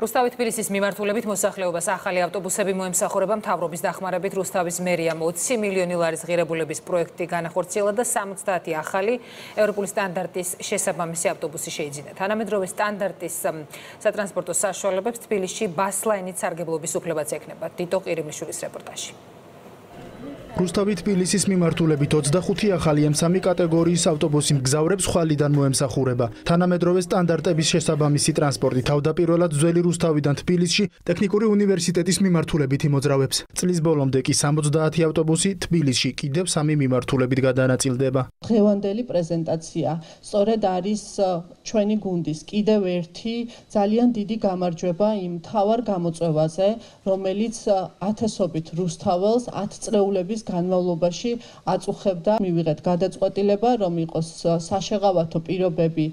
რუსთავი თბილისის მიმართულებით მოსახლეობას ახალი ავტობუსები მოემსახურება მთავრობის დახმარებით რუსთავის მერიამ 20 მილიონი ლარის ღირებულების პროექტი განახორციელა და 70 ახალი ევროპული სტანდარტის შესაბამისი ავტობუსი შეიძინა. თანამედროვე სტანდარტის სატრანსპორტო საშუალებებს თბილისში ბასლაინით სარგებლობის უფლებაც ექნება. დიტო ყირიმიშვილის რეპორტაჟი. რუსთავი თბილისის მიმართულებით 25 ახალი M3 კატეგორიის ავტობუსი მგზავრებს ხვალიდან მოემსახურება. თანამედროვე სტანდარტების შესაბამისი ტრანსპორტი თავდაპირველად ძველი რუსთავიდან თბილისში ტექნიკური უნივერსიტეტის მიმართულებით იმოძრავებს. წლის ბოლომდე კი 70 ავტობუსი თბილისში კიდევ სამი მიმართულებით გადანაწილდება. დღევანდელი პრეზენტაცია სწორედ არის ჩვენი გუნდის კიდევ ერთი ძალიან დიდი გამარჯვება იმ თავარ გამოწვევაზე, რომელიც ათასობით რუსთაველს 10 წრეულების წლების განმავლობაში აწუხებდა მივიღეთ გადაწყვეტილება რომ იყოს საშეღავათო პირობები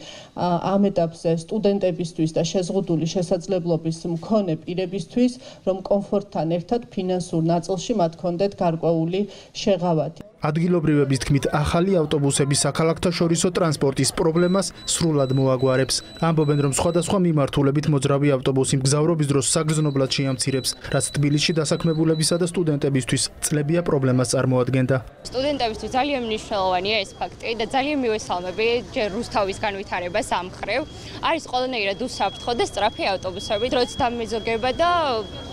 ამ ეტაპზე სტუდენტებისთვის და შეზღუდული შესაძლებლობის მქონე პირებისთვის რომ კომფორტთან ერთად ფინანსურ ნაწილში მათ კონდეთ გარკვეული შეღავათი ადგილობრივების თქმით, ახალი ავტობუსების საქალაქთაშორისო ტრანსპორტის პრობლემას სრულად მოაგვარებს. ამბობენ, რომ სხვადასხვა მიმართულებით მოძრავი ავტობუსი მგზავრობის დროს საგრძნობლად შეამცირებს, რაც თბილისში დასაქმებულებისა და სტუდენტებისთვის წლებია პრობლემას წარმოადგენდა. სტუდენტებისთვის ძალიან მნიშვნელოვანია ეს ფაქტი და ძალიან მივესალმები ჯერ რუსთავის განვითარებას ამ ხრივ. არის ყველანაირად უსაფრთხო და სწრაფი ავტობუსები, დროც დამეზოგება და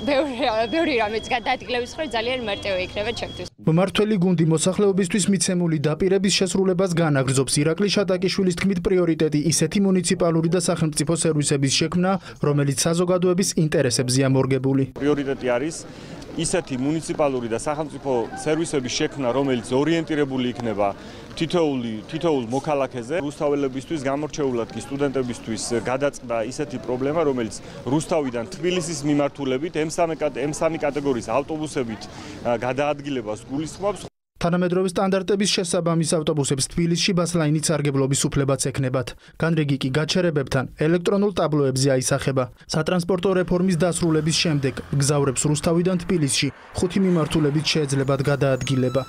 ბევრი ბევრი რამეც გადაადგილების ხრი ძალიან მარტივი იქნება ჩემთვის. მმართველი გუნდი მოსახლეობისთვის მიცემული დაპირების შესრულებას განაგრძობს ირაკლი შატაკიშვილის თქმით პრიორიტეტი ისეთი მუნიციპალური და სახელმწიფო სერვისების შექმნა, რომელიც საზოგადოების ინტერესებზეა მორგებული. პრიორიტეტი არის ისეთი მუნიციპალური და სახელმწიფო სერვისების შექმნა, რომელიც ორიენტირებული იქნება თითოეული თითოეულ მოქალაქეზე, რუსთაველებისთვის გამორჩეულად კი სტუდენტებისთვის გადაწყდა ისეთი პრობლემა, რომელიც რუსთავიდან თბილისის მიმართულებით M3 M3 კატეგორიის ავტობუსებით გადაადგილებას გულისხმობს. თანამედროვე სტანდარტების შესაბამის ავტობუსებს თბილისში ბასლაინით სარგებლობის უფლებაც ექნებათ. განრიგი კი გაჩერებებთან ელექტრონულ ტაბლოებზე აისახება. სატრანსპორტო რეფორმის დასრულების შემდეგ გზავრებს რუსთავიდან თბილისში ხუთი მიმართულებით შეეძლებათ გადაადგილება.